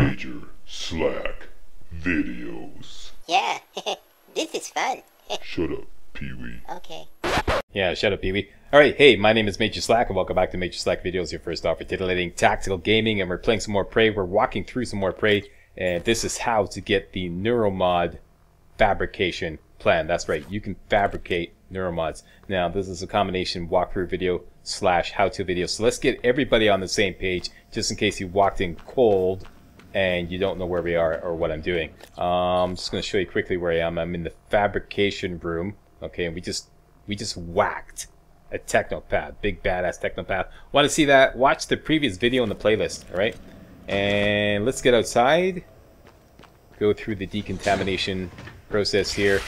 Major Slack videos. Yeah, this is fun. Shut up, Pee Wee. Okay. Yeah, shut up, Pee-wee. Alright, hey, my name is Major Slack, and welcome back to Major Slack Videos, your first offer titillating tactical gaming, and we're playing some more Prey. We're walking through some more Prey, and this is how to get the Neuromod fabrication plan. That's right, you can fabricate Neuromods. Now, this is a combination walkthrough video slash how-to video, so let's get everybody on the same page, just in case you walked in cold and you don't know where we are or what I'm doing. Um, I'm just going to show you quickly where I am. I'm in the fabrication room, okay, and we just we just whacked a technopath, big badass technopath. Want to see that? Watch the previous video in the playlist, all right? And let's get outside, go through the decontamination process here,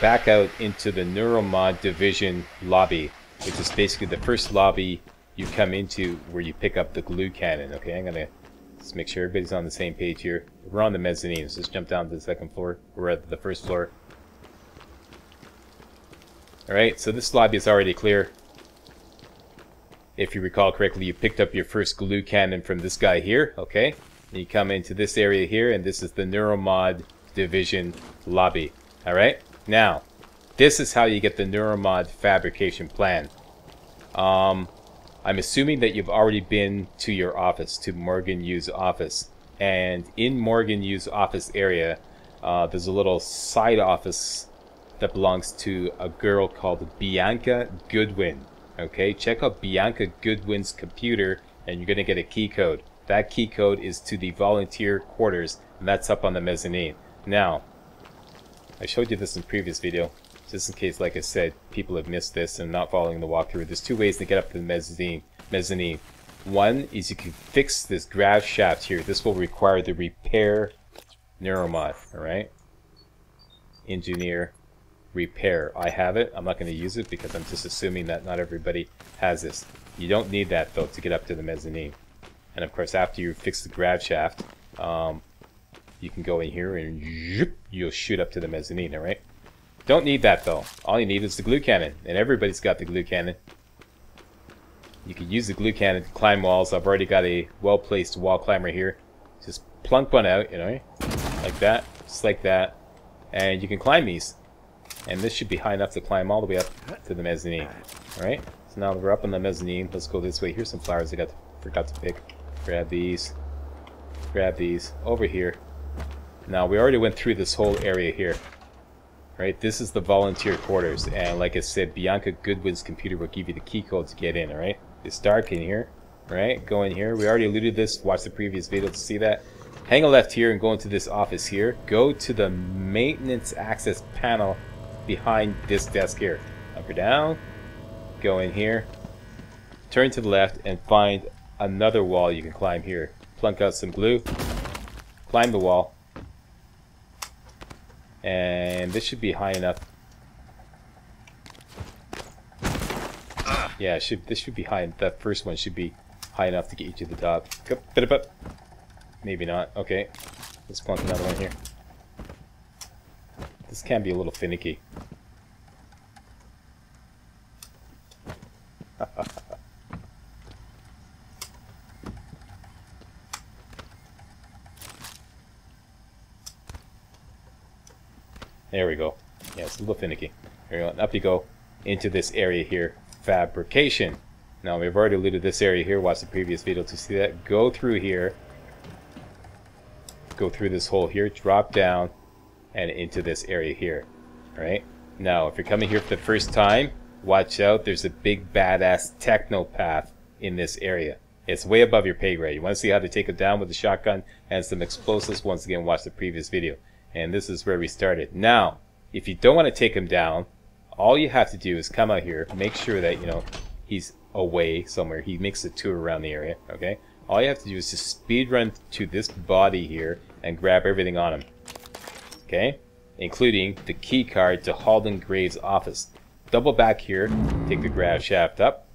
back out into the Neuromod Division lobby, which is basically the first lobby you come into where you pick up the glue cannon, okay? I'm gonna just make sure everybody's on the same page here. We're on the mezzanine, just jump down to the second floor. We're at the first floor. Alright, so this lobby is already clear. If you recall correctly, you picked up your first glue cannon from this guy here, okay? And you come into this area here, and this is the Neuromod Division lobby. Alright? Now, this is how you get the Neuromod fabrication plan. Um, I'm assuming that you've already been to your office, to Morgan Yu's office. And in Morgan Yu's office area, uh, there's a little side office that belongs to a girl called Bianca Goodwin. Okay, check out Bianca Goodwin's computer and you're going to get a key code. That key code is to the volunteer quarters and that's up on the mezzanine. Now, I showed you this in previous video, just in case, like I said, people have missed this and not following the walkthrough. There's two ways to get up to the mezzanine. mezzanine. One is you can fix this grav shaft here. This will require the repair neuromod, alright? Engineer repair. I have it. I'm not going to use it because I'm just assuming that not everybody has this. You don't need that though to get up to the mezzanine. And of course, after you fix the grav shaft, um, you can go in here and you'll shoot up to the mezzanine. All right. Don't need that though. All you need is the glue cannon, and everybody's got the glue cannon. You can use the glue cannon to climb walls. I've already got a well-placed wall climber here. Just plunk one out, you know, like that, just like that, and you can climb these. And this should be high enough to climb all the way up to the mezzanine. Alright, so now we're up on the mezzanine. Let's go this way. Here's some flowers I got to, forgot to pick. Grab these. Grab these. Over here. Now, we already went through this whole area here. Right, this is the volunteer quarters. And like I said, Bianca Goodwin's computer will give you the key code to get in, alright? It's dark in here. Right, go in here. We already alluded this. Watch the previous video to see that. Hang a left here and go into this office here. Go to the maintenance access panel behind this desk here. Up or down, go in here, turn to the left, and find another wall you can climb here. Plunk out some glue, climb the wall, and this should be high enough. Yeah, should this should be high. That first one should be high enough to get you to the top. Maybe not. Okay, let's plunk another one here. This can be a little finicky. There we go. Yeah, it's a little finicky. There you go. Up you go into this area here. Fabrication. Now, we've already alluded this area here. Watch the previous video to see that. Go through here. Go through this hole here. Drop down and into this area here. Alright? Now, if you're coming here for the first time, watch out. There's a big badass technopath in this area. It's way above your pay grade. You want to see how to take it down with a shotgun and some explosives? Once again, watch the previous video. And this is where we started. Now, if you don't want to take him down, all you have to do is come out here, make sure that, you know, he's away somewhere. He makes a tour around the area, okay? All you have to do is just speed run to this body here and grab everything on him okay? Including the key card to Halden Graves' office. Double back here, take the grav shaft up.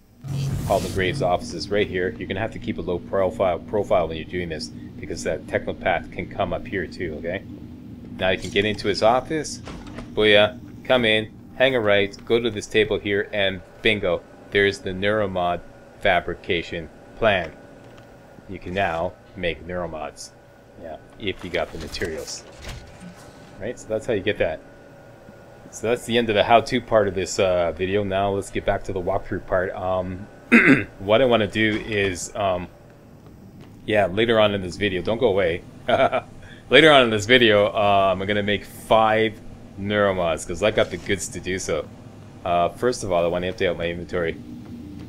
Halden Graves' office is right here. You're gonna have to keep a low profile profile when you're doing this because that technopath can come up here too, okay? Now you can get into his office. Booyah, come in, hang a right, go to this table here, and bingo, there's the Neuromod fabrication plan. You can now make neuromods. Yeah, if you got the materials. Right, so that's how you get that. So that's the end of the how-to part of this uh, video. Now let's get back to the walkthrough part. Um, what I want to do is, um, yeah, later on in this video, don't go away. later on in this video, um, I'm going to make five neuromods because I got the goods to do so. Uh, first of all, I want to empty out my inventory.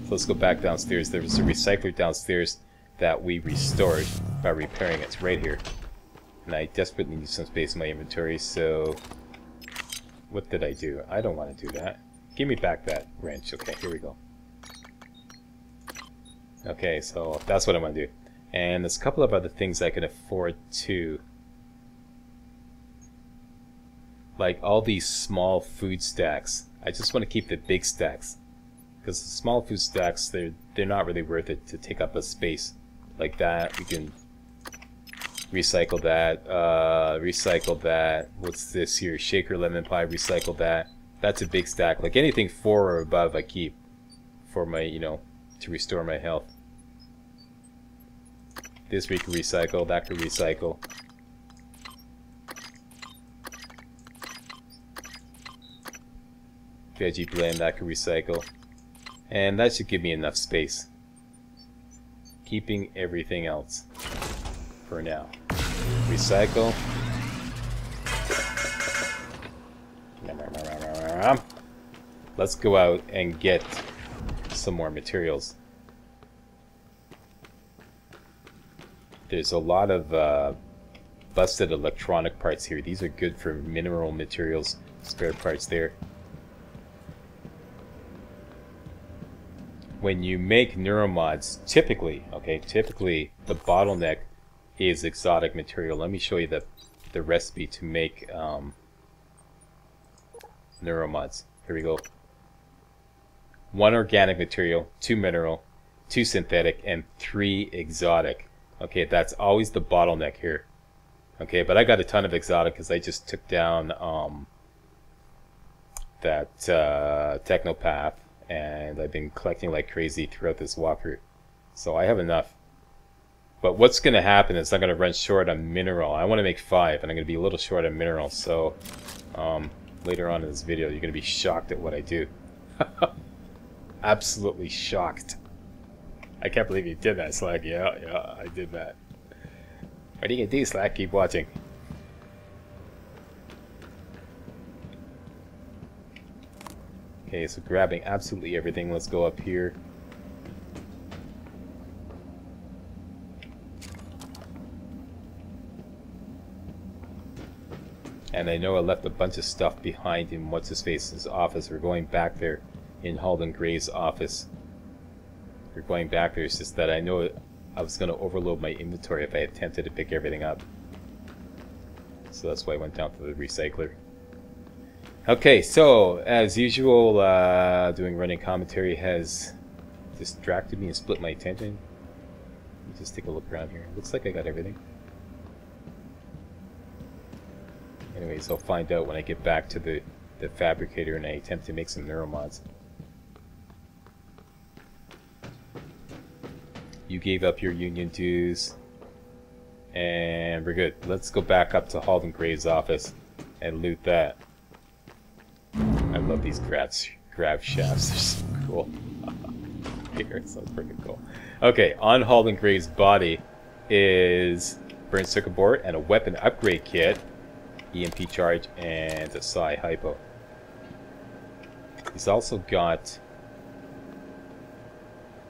So let's go back downstairs. There was a recycler downstairs that we restored by repairing it. It's right here. And I desperately need some space in my inventory, so... What did I do? I don't want to do that. Give me back that wrench. Okay, here we go. Okay, so that's what I want to do. And there's a couple of other things I can afford too. Like all these small food stacks. I just want to keep the big stacks. Because the small food stacks, they're, they're not really worth it to take up a space like that. We can recycle that, uh, recycle that. What's this here? Shaker lemon pie, recycle that. That's a big stack. Like anything four or above I keep for my, you know, to restore my health. This we can recycle, that can recycle. Veggie blend, that can recycle. And that should give me enough space. Keeping everything else for now. Recycle. Let's go out and get some more materials. There's a lot of uh, busted electronic parts here. These are good for mineral materials, spare parts there. When you make neuromods, typically, okay, typically the bottleneck is exotic material. Let me show you the, the recipe to make um, neuromods. Here we go. One organic material, two mineral, two synthetic, and three exotic. Okay, that's always the bottleneck here. Okay, but I got a ton of exotic because I just took down um, that uh, Technopath, and I've been collecting like crazy throughout this walkthrough. So I have enough. But what's going to happen is I'm going to run short on mineral. I want to make five, and I'm going to be a little short on mineral. So um, later on in this video, you're going to be shocked at what I do. Absolutely shocked. I can't believe you did that, Slack. Yeah, yeah, I did that. What are you going to do, Slack? Keep watching. Okay, so grabbing absolutely everything. Let's go up here. And I know I left a bunch of stuff behind in What's-His-Face's office. We're going back there in Halden Graves' office. We're going back there. It's just that I know I was going to overload my inventory if I attempted to pick everything up. So that's why I went down to the recycler. Okay, so as usual, uh, doing running commentary has distracted me and split my attention. Let me just take a look around here. Looks like I got everything. Anyways, I'll find out when I get back to the, the fabricator and I attempt to make some neuromods. You gave up your union dues. And we're good. Let's go back up to Halden Graves' office and loot that. These grav, grav shafts. They're so cool. Here, so freaking cool. Okay, on Halden Graves' body is burn circuit board and a weapon upgrade kit, EMP charge, and a Psi hypo. He's also got.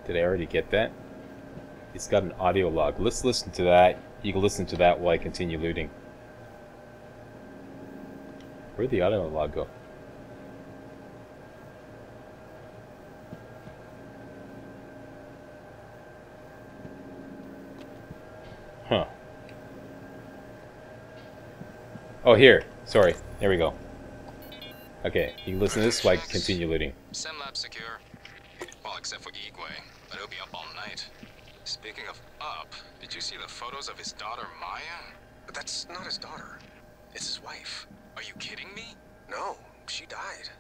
Did I already get that? He's got an audio log. Let's listen to that. You can listen to that while I continue looting. Where'd the audio log go? Oh, here. Sorry. There we go. Okay, you can listen to this while I continue looting. SimLab secure. Well, except for Igwe, but he'll be up all night. Speaking of up, did you see the photos of his daughter Maya? But that's not his daughter. It's his wife. Are you kidding me? No, she died.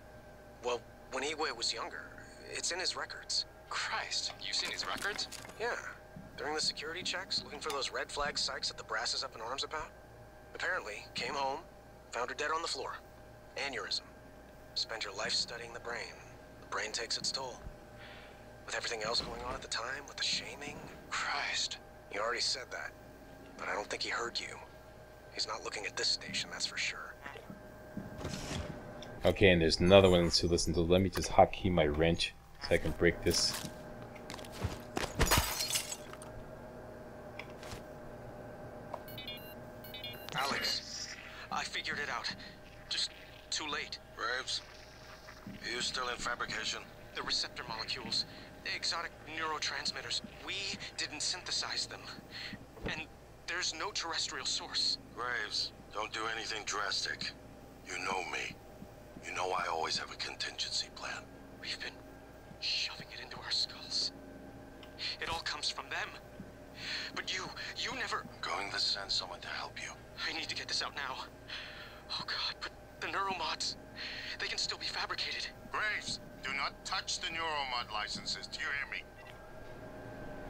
Well, when Igwe was younger. It's in his records. Christ, you've seen his records? Yeah. During the security checks, looking for those red flag psychs that the brass is up in arms about? Apparently, came home, found her dead on the floor. Aneurysm. Spend your life studying the brain. The brain takes its toll. With everything else going on at the time, with the shaming, Christ. You already said that. But I don't think he heard you. He's not looking at this station, that's for sure. Okay, and there's another one to listen to. Let me just hotkey my wrench so I can break this. Alex, I figured it out. Just too late. Graves, are you still in fabrication? The receptor molecules, the exotic neurotransmitters, we didn't synthesize them. And there's no terrestrial source. Graves, don't do anything drastic. You know me. You know I always have a contingency plan. We've been shoving it into our skulls. It all comes from them. But you, you never. I'm going to send someone to help you. I need to get this out now. Oh god, but the neuromods, they can still be fabricated. Graves, do not touch the Neuromod licenses. Do you hear me?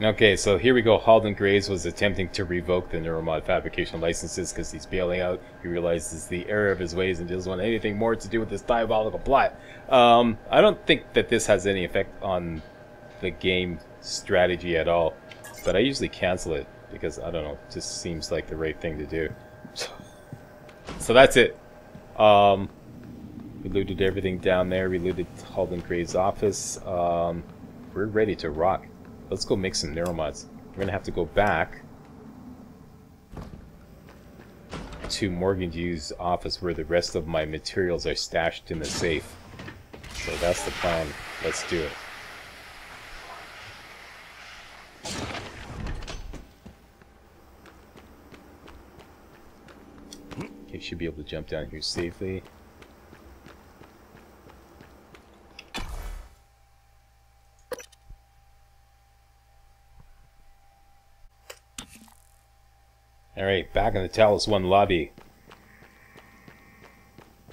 Okay, so here we go. Halden Graves was attempting to revoke the Neuromod fabrication licenses because he's bailing out. He realizes the error of his ways and doesn't want anything more to do with this diabolical plot. Um, I don't think that this has any effect on the game strategy at all, but I usually cancel it because, I don't know, it just seems like the right thing to do. so that's it. Um, we looted everything down there. We looted Halden Graves' office. Um, we're ready to rock. Let's go make some neuromods. We're gonna have to go back to Morgan Yu's office where the rest of my materials are stashed in the safe. So that's the plan. Let's do it. Okay, should be able to jump down here safely. Back in the Talos 1 lobby.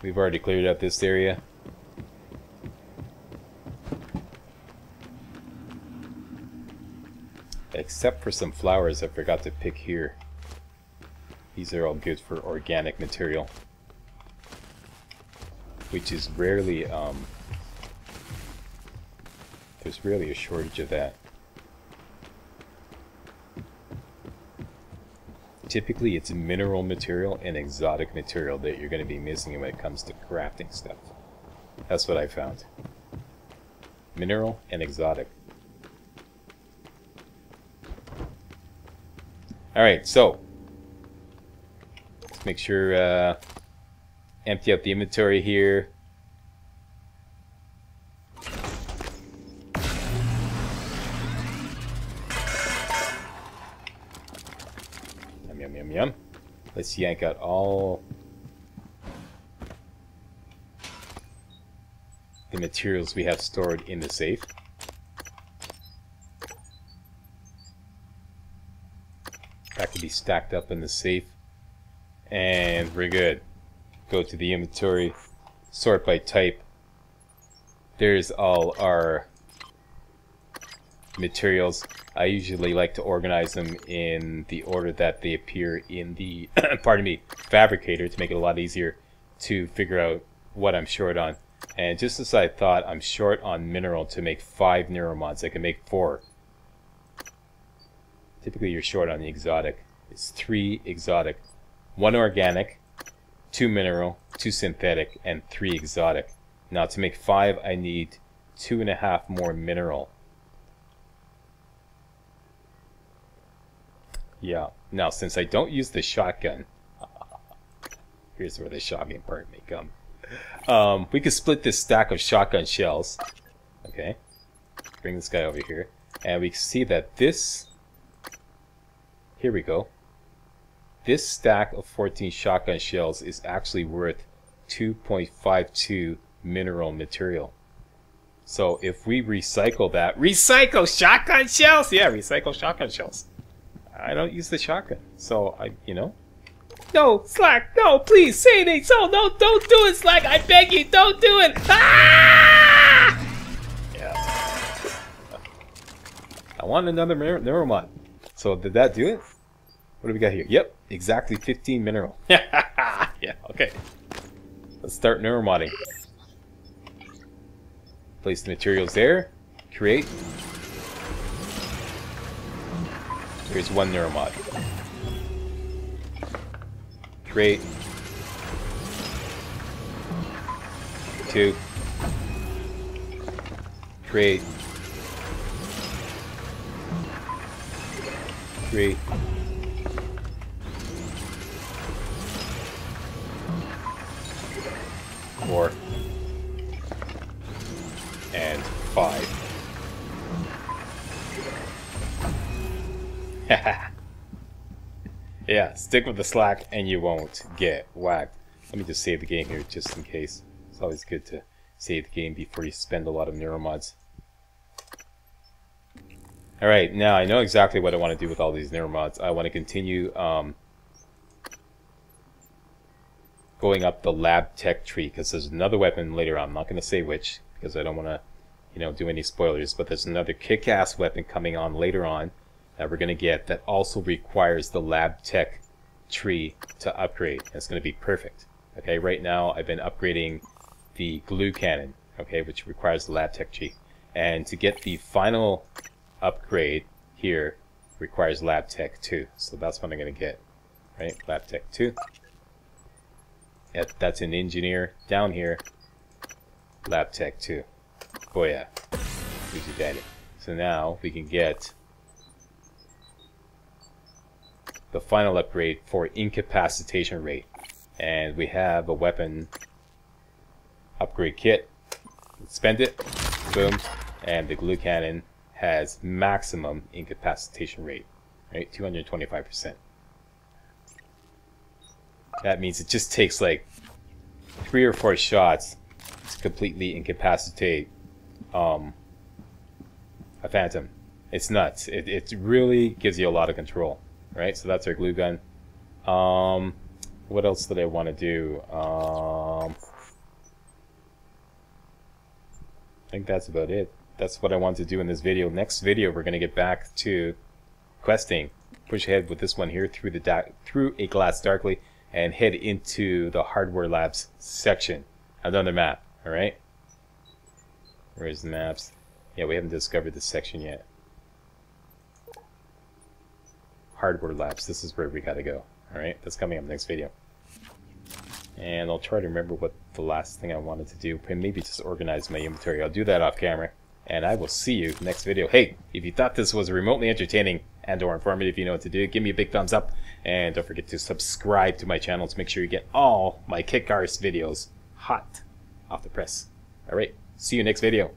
We've already cleared up this area. Except for some flowers I forgot to pick here. These are all good for organic material. Which is rarely, um... There's rarely a shortage of that. Typically it's mineral material and exotic material that you're going to be missing when it comes to crafting stuff. That's what I found. Mineral and exotic. Alright, so let's make sure uh, empty out the inventory here. Let's yank out all the materials we have stored in the safe. That could be stacked up in the safe. And we're good. Go to the inventory, sort by type. There's all our materials. I usually like to organize them in the order that they appear in the, pardon me, fabricator to make it a lot easier to figure out what I'm short on. And just as I thought, I'm short on mineral to make five neuromods. I can make four. Typically you're short on the exotic. It's three exotic. One organic, two mineral, two synthetic, and three exotic. Now to make five I need two and a half more mineral. Yeah. Now, since I don't use the shotgun, here's where the shotgun part may come. Um, we could split this stack of shotgun shells. Okay. Bring this guy over here. And we see that this... Here we go. This stack of 14 shotgun shells is actually worth 2.52 mineral material. So if we recycle that... Recycle shotgun shells! Yeah, recycle shotgun shells. I don't use the shotgun. So, I, you know. No, Slack, no, please, say it so. No, don't do it, Slack. I beg you, don't do it. Ah! Yeah. I want another neuromod. So did that do it? What do we got here? Yep, exactly 15 mineral. yeah, okay. Let's start neuromodding. Place the materials there. Create. Here's one neuromod. Create. Two. Create. Three. Stick with the slack and you won't get whacked. Let me just save the game here just in case. It's always good to save the game before you spend a lot of neuromods. Alright, now I know exactly what I want to do with all these neuromods. I want to continue um, going up the lab tech tree because there's another weapon later on. I'm not going to say which because I don't want to you know, do any spoilers, but there's another kick-ass weapon coming on later on that we're going to get that also requires the lab tech tree to upgrade. It's going to be perfect. Okay, right now I've been upgrading the glue cannon, okay, which requires the lab tech tree. And to get the final upgrade here requires lab tech 2. So that's what I'm going to get, right? Lab tech 2. Yeah, that's an engineer down here. Lab tech 2. Oh yeah, who's your daddy? So now we can get the final upgrade for incapacitation rate. And we have a weapon upgrade kit. Spend it. Boom. And the glue cannon has maximum incapacitation rate. Right? 225%. That means it just takes like three or four shots to completely incapacitate um, a Phantom. It's nuts. It, it really gives you a lot of control, right? So that's our glue gun. Um, what else did I want to do? Um, I think that's about it. That's what I want to do in this video. Next video, we're going to get back to questing. Push ahead with this one here through the through a glass darkly and head into the hardware labs section. Another map, all right? Where's the maps? Yeah, we haven't discovered this section yet. Hardware labs. This is where we gotta go. Alright, that's coming up next video. And I'll try to remember what the last thing I wanted to do. Maybe just organize my inventory. I'll do that off camera. And I will see you next video. Hey, if you thought this was remotely entertaining and or informative, if you know what to do. Give me a big thumbs up. And don't forget to subscribe to my channel to make sure you get all my Kick Arse videos hot off the press. Alright, See you next video.